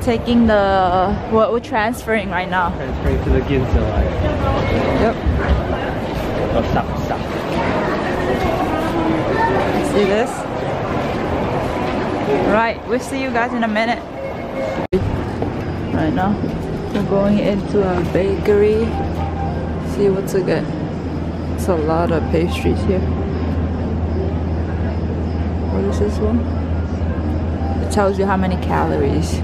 taking the, what we're transferring right now. Transferring to the Ginza line. Yep. Oh, stop, stop. See this? Right, we'll see you guys in a minute. Right now, we're going into a bakery. See what to get. It's a lot of pastries here. What is this one? It tells you how many calories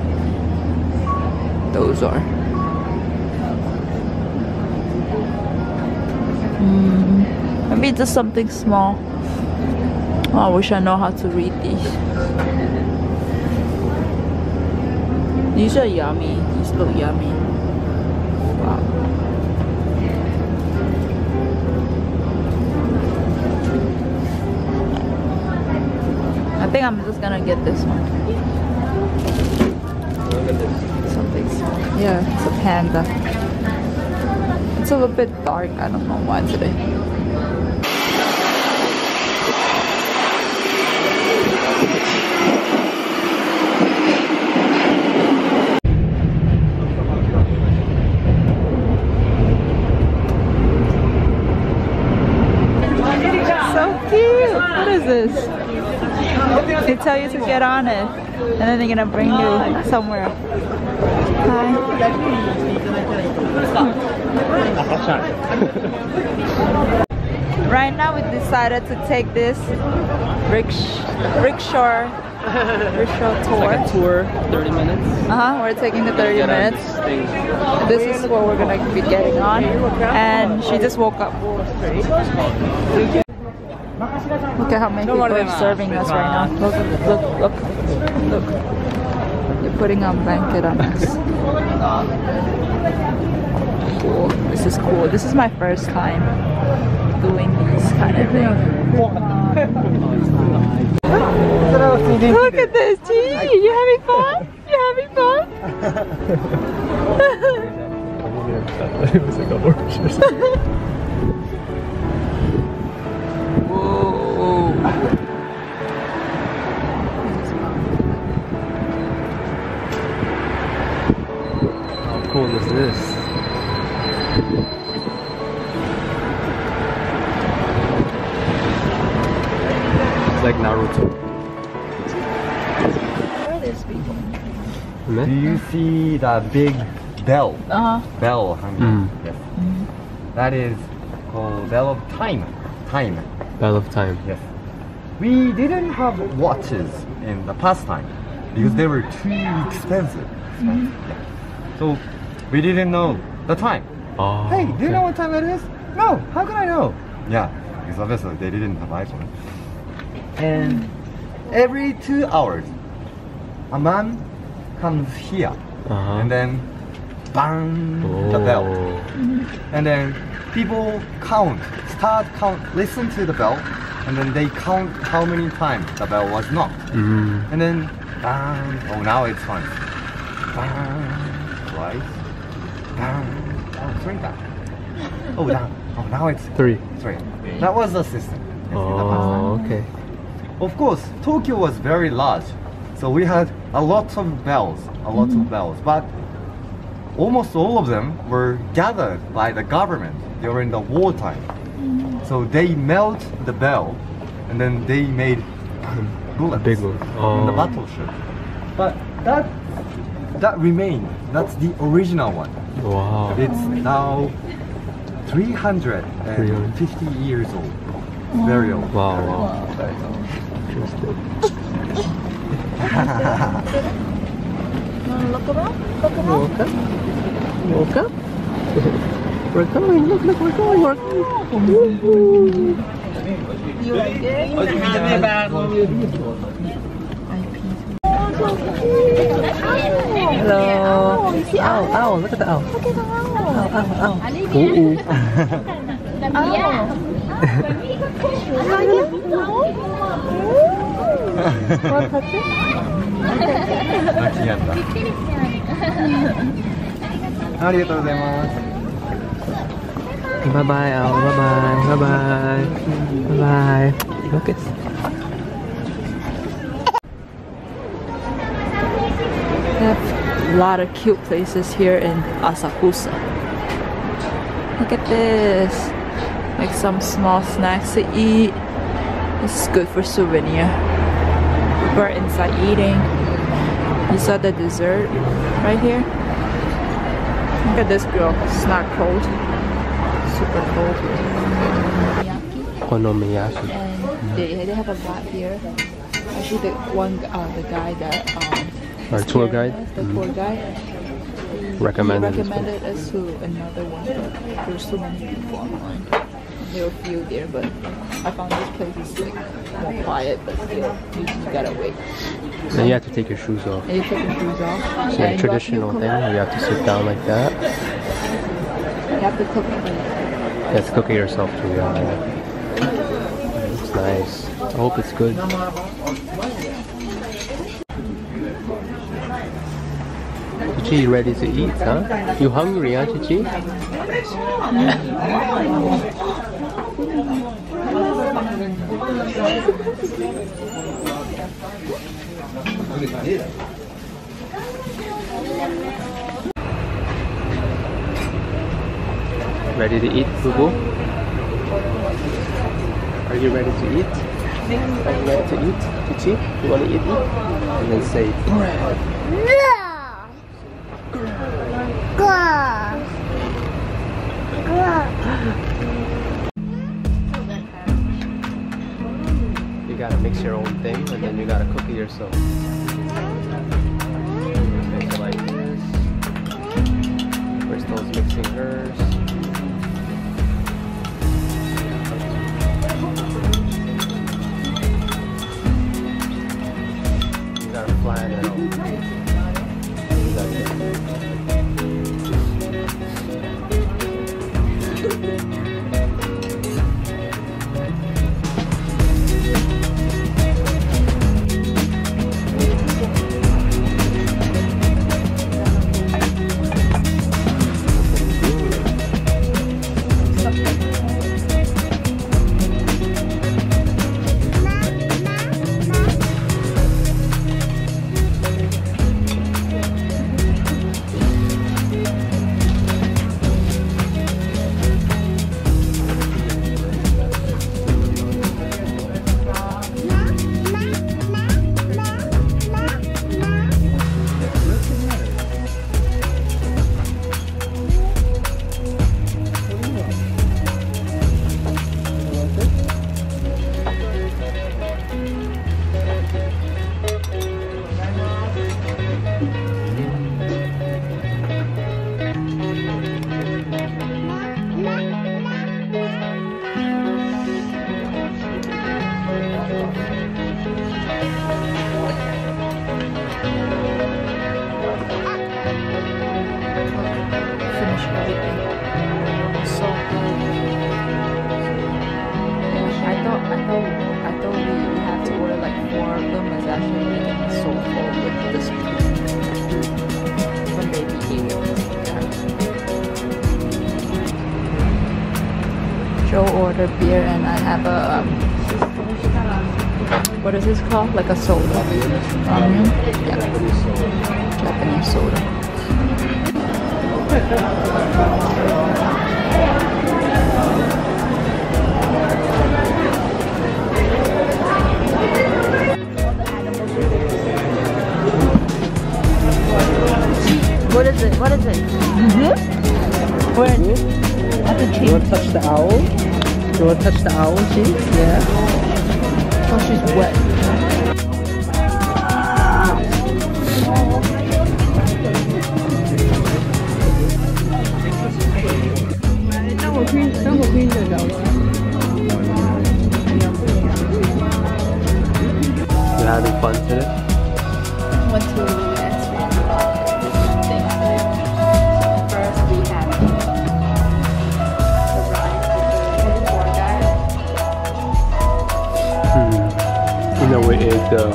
those are. Mm, maybe just something small. Oh, I wish I know how to read these. These are yummy. These look yummy. Wow. I think I'm just gonna get this one. Look at this. Yeah, it's a panda. It's a little bit dark. I don't know why today. So cute! What is this? They tell you to get on it, and then they're gonna bring you somewhere. Hi. Right now we decided to take this ricksh rickshaw rickshaw tour. Like tour, 30 minutes. Uh-huh, we're taking the 30 minutes. this. This is what we're gonna be getting on. And she just woke up. Look at how many people are serving us right now. Look, look, look, look. They're putting a blanket on us. Cool. This is cool. This is my first time doing these kind of things. Look at this, Gigi. You having fun? You having fun? it was like a horse or How cool is this? It's like Naruto. Where are these people? Do you see the big bell? Uh-huh. Bell hanging. Mm. Yes. That is called bell of time. Time. Bell of Time. Yes. We didn't have watches in the past time because they were too expensive. Yeah. So we didn't know the time. Oh, Hey, do you okay. know what time it is? No, how can I know? Yeah, because obviously they didn't have iPhone. And every two hours, a man comes here Uh-huh. and then bang the bell. Oh. And then people count, start count, listen to the bell, and then they count how many times the bell was knocked. Mm. And then bang, oh now it's fun. Bang, twice. Bang, oh three times. Oh down, oh now it's Three. three. That was the system. Oh, okay. Of course, Tokyo was very large, so we had a lot of bells, a lot of bells, but almost all of them were gathered by the government during the wartime. So they melt the bell, and then they made bullets Big one. in the Oh. battleship. But that that remained. That's the original one. Wow. It's now 350 years old. Very old. Wow, very wow. old, very old. Interesting. Wanna look around? Look around? Woke up. Woke up. we're going. Look, look, we're going. We're going. You like it? Hello. Ow, ow, look at the owl. Ow, ow, ow. Ooh, ooh.ありがとうございます。 Bye bye, owl. Bye bye. Bye bye. Bye bye. Focus. Yep. A lot of cute places here in Asakusa. Look at this. Like some small snacks to eat. This is good for souvenir. We're inside eating. You saw the dessert right here? Look at this girl. It's not cold. Super cold. Okonomiyaki. And they, they have a lot here. Actually, the one uh, the guy that um, Our tour guide? us, the Mhm. tour guide, Recommended he this one. recommended us to another one, there's so many people online. There are a few there, but I found this place is like more quiet, but still, you, you gotta wait. And you have to take your shoes off. And you take your shoes off. So the traditional thing, you have to sit down like that. You have to cook it. To cook it yourself too, yeah. yeah. It's nice. I hope it's good. Chichi, you ready to eat, huh? You hungry, huh, Chichi? Ready to eat, Boo Boo? Are you ready to eat? Are you ready to eat, Chichi? You want to eat? And then say bread. You gotta mix your own thing and then you gotta cook it yourself. Like this. Crystal's mixing hers. Gotta out. Joe ordered beer and I have a um, what is this called? Like a soda. Um, yeah, Japanese soda. What is it? What is it? Where? At the You want to touch the owl? Want to touch the owl, Chi? Yeah. Oh, she's wet. Ate the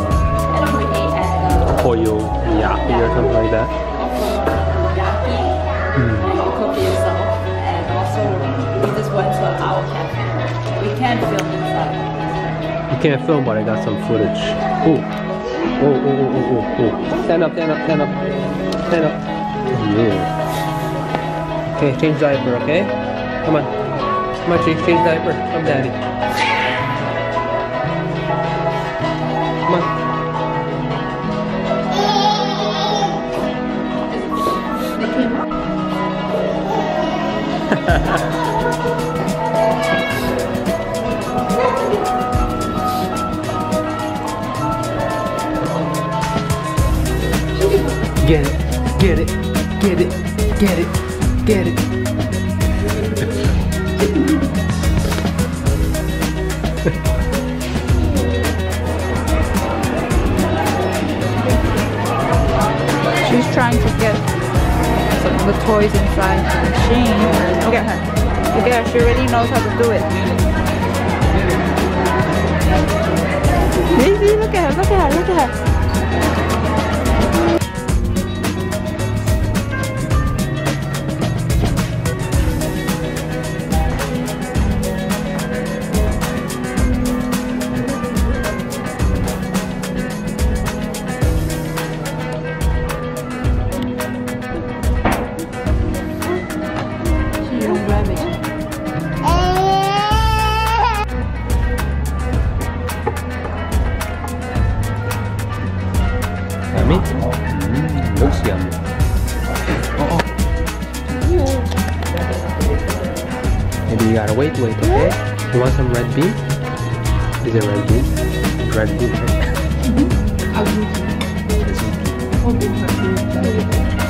koyo yaki or something like that. Can't film. You can't film, but I got some footage. Oh. Oh, oh, oh, oh, oh, oh. Stand up, stand up, stand up. Stand up. Yeah. Okay, change diaper, okay? Come on. Come on, change, change diaper. Come, daddy. Get it, get it, get it, get it, get it. She's trying to get the toys inside the machine. Look at her. She already knows how to do it. Baby, look at her. Look at her. Look at her. You gotta wait, wait, okay? You want some red bean? Is it red bean? Red bean. right?